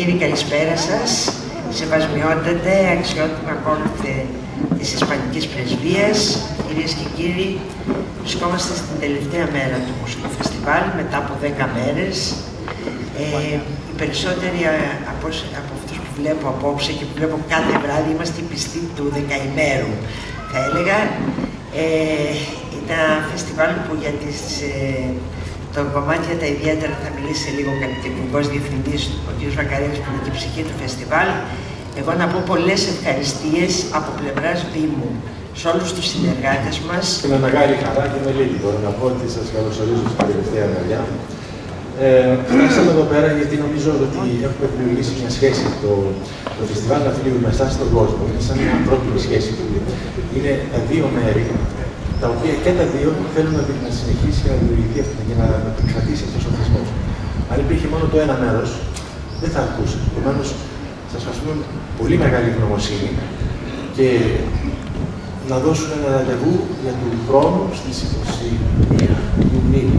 κύριοι, καλησπέρα σας. Σεβασμιότατε, αξιότιμα ακόλουθε της Ισπανικής Πρεσβείας, κυρίες και κύριοι, βρισκόμαστε στην τελευταία μέρα του Μουσικού Φεστιβάλ, μετά από 10 μέρες. Ε, οι περισσότεροι από, από αυτούς που βλέπω απόψε και που βλέπω κάθε βράδυ είμαστε πιστοί του δεκαημέρου, θα έλεγα. Ε, ένα φεστιβάλ που για τις ε, το κομμάτια τα ιδιαίτερα θα μιλήσει σε λίγο καλλιτεχνικός διευθυντής, ο κ. Βακαρέλης που είναι και η ψυχή του φεστιβάλ. Εγώ να πω πολλές ευχαριστίες από πλευράς Δήμου σε όλους τους συνεργάτες μας. Είναι μεγάλη χαρά και με λίγη τώρα να πω ότι σας καλωσορίζω στην τελευταία μεριά. Ε, φτάσαμε εδώ πέρα γιατί νομίζω ότι έχουμε δημιουργήσει μια σχέση. Το, το φεστιβάλ Ναυτιλίου μέσα στον κόσμο είναι σαν μια ανθρώπινη σχέση. Είναι δύο μέρη τα οποία και τα δύο θέλουν να, να συνεχίσει να δημιουργηθεί αυτό και να, να κρατήσει αυτός ο θεσμός. Αν υπήρχε μόνο το ένα μέρος, δεν θα ακούσει. Επομένως, σας ευχαριστούμε πολύ μεγάλη γνωμοσύνη και να δώσουμε ένα ραντεβού για τον χρόνο στις 21 Ιουνίου.